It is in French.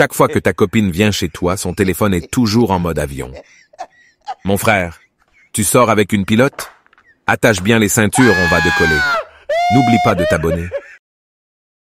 Chaque fois que ta copine vient chez toi, son téléphone est toujours en mode avion. Mon frère, tu sors avec une pilote? Attache bien les ceintures, on va décoller. N'oublie pas de t'abonner.